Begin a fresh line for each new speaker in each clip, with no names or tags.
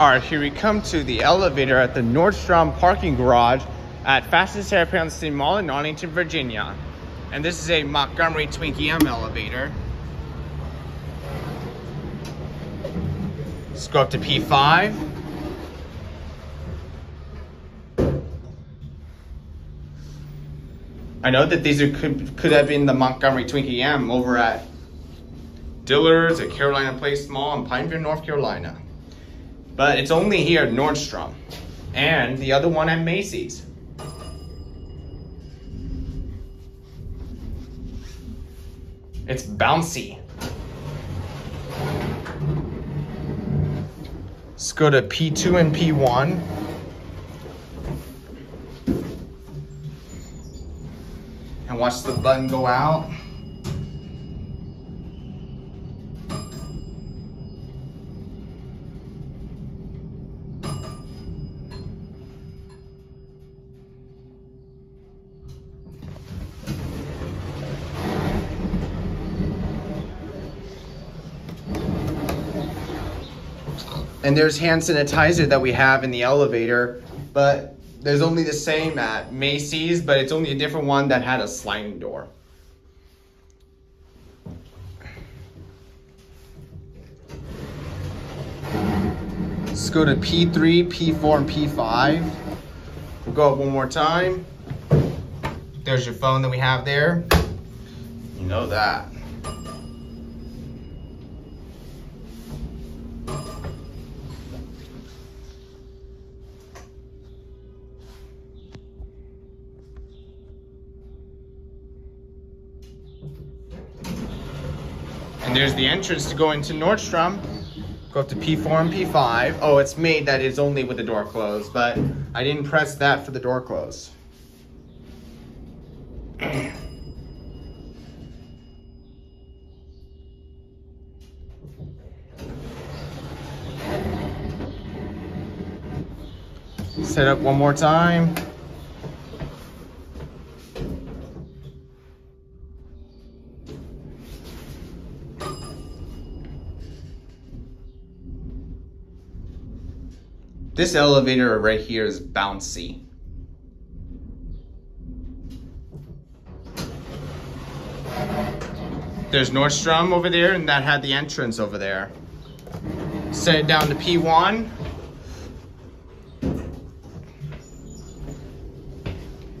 All right, here we come to the elevator at the Nordstrom parking garage at Fastest Hairpin City Mall in Arlington, Virginia. And this is a Montgomery Twinkie M elevator. Let's go up to P5. I know that these are, could, could have been the Montgomery Twinkie M over at Dillard's at Carolina Place Mall in Pineville, North Carolina. But it's only here at Nordstrom. And the other one at Macy's. It's bouncy. Let's go to P2 and P1. And watch the button go out. And there's hand sanitizer that we have in the elevator, but there's only the same at Macy's, but it's only a different one that had a sliding door. Let's go to P3, P4, and P5. We'll go up one more time. There's your phone that we have there. You know that. And there's the entrance to go into Nordstrom. Go up to P4 and P5. Oh, it's made that is only with the door closed, but I didn't press that for the door closed. Set up one more time. This elevator right here is bouncy. There's Nordstrom over there and that had the entrance over there. Set it down to P1.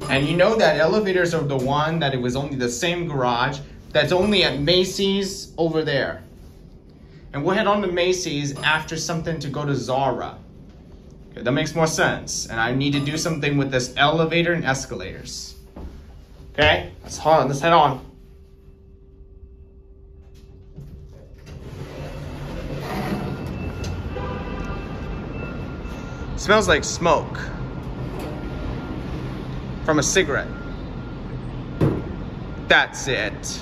And you know that elevators are the one that it was only the same garage that's only at Macy's over there. And we'll head on to Macy's after something to go to Zara. That makes more sense. And I need to do something with this elevator and escalators. Okay, let's, on, let's head on. Smells like smoke from a cigarette. That's it.